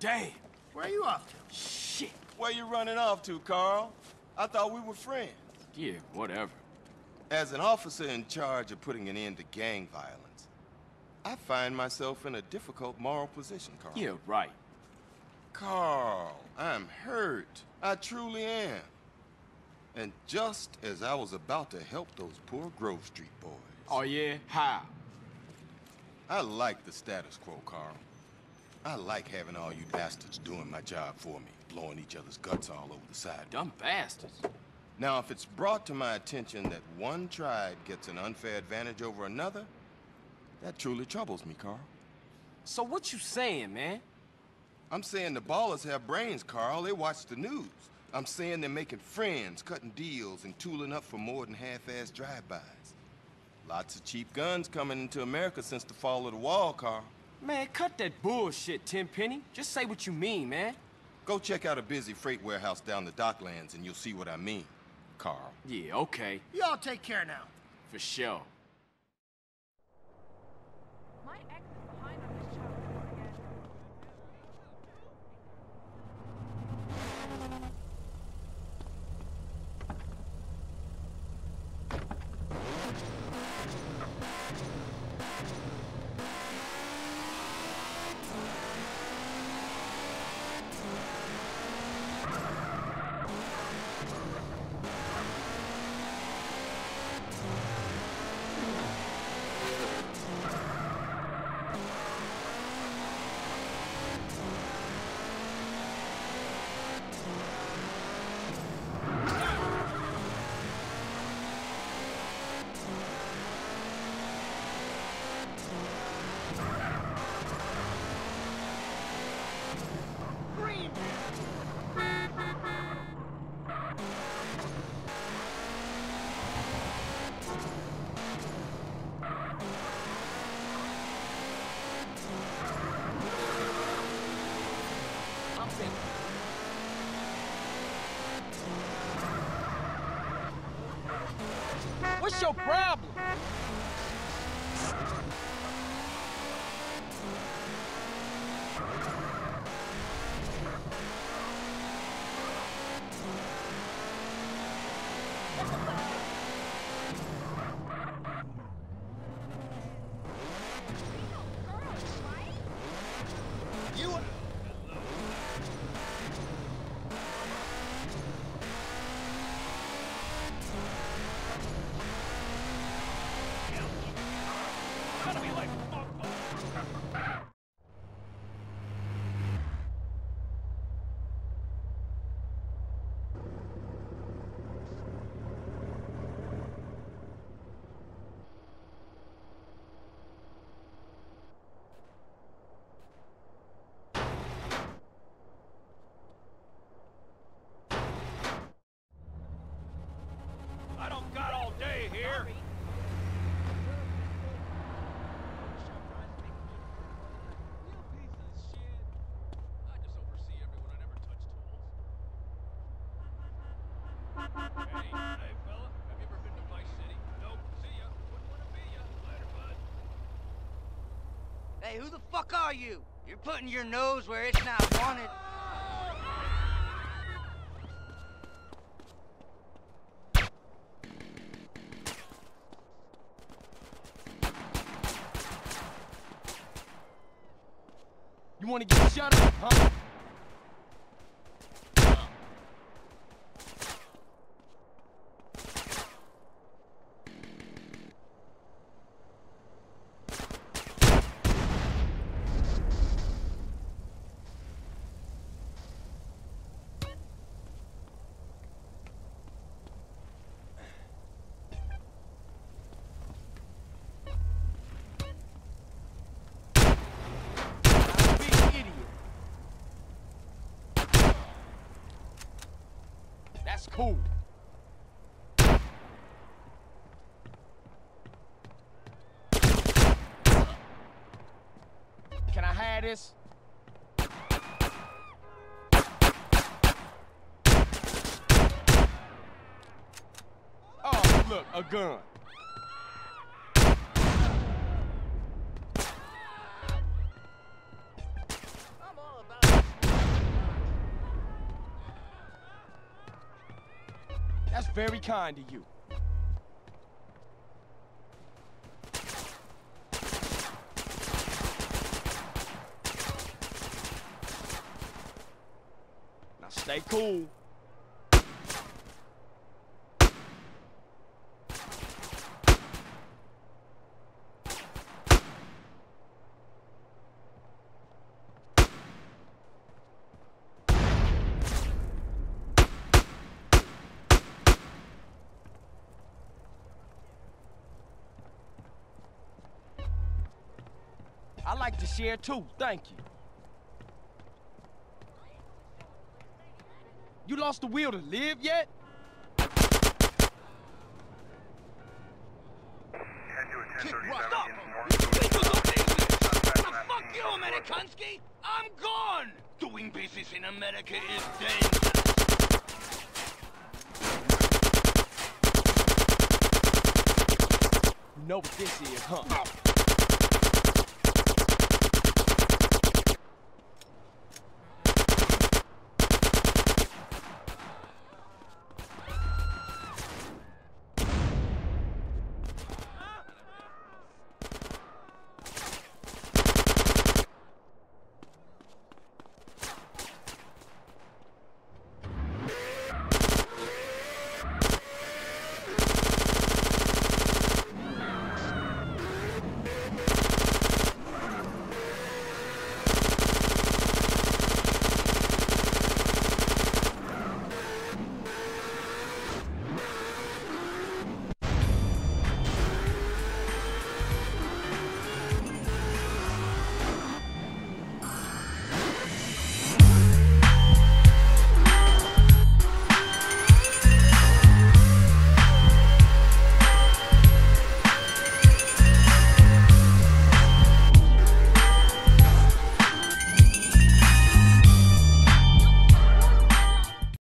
damn. Where are you off to? Shit. Where you running off to, Carl? I thought we were friends. Yeah, whatever. As an officer in charge of putting an end to gang violence, I find myself in a difficult moral position, Carl. Yeah, right. Carl, I'm hurt. I truly am. And just as I was about to help those poor Grove Street boys. Oh, yeah? How? I like the status quo, Carl. I like having all you bastards doing my job for me, blowing each other's guts all over the side. Dumb bastards. Now, if it's brought to my attention that one tribe gets an unfair advantage over another, that truly troubles me, Carl. So what you saying, man? I'm saying the Ballas have brains, Carl. They watch the news. I'm saying they're making friends, cutting deals, and tooling up for more than half-assed drive-bys. Lots of cheap guns coming into America since the fall of the wall, Carl. Man, cut that bullshit, Tenpenny. Just say what you mean, man. Go check out a busy freight warehouse down the docklands and you'll see what I mean, Carl. Yeah, okay. You all take care now. For sure. What's your problem? You... Hey, who the fuck are you? You're putting your nose where it's not wanted. You wanna get shot up, huh? I'm a big idiot. That's cool. Can I have this? Oh, look, a gun. Very kind of you. Now stay cool. Like to share too, thank you. You lost the will to live yet? Kid, stop! You people go baby! Well, fuck you, Amerikansky! I'm gone! Doing business in America is dangerous. You know what this is, huh?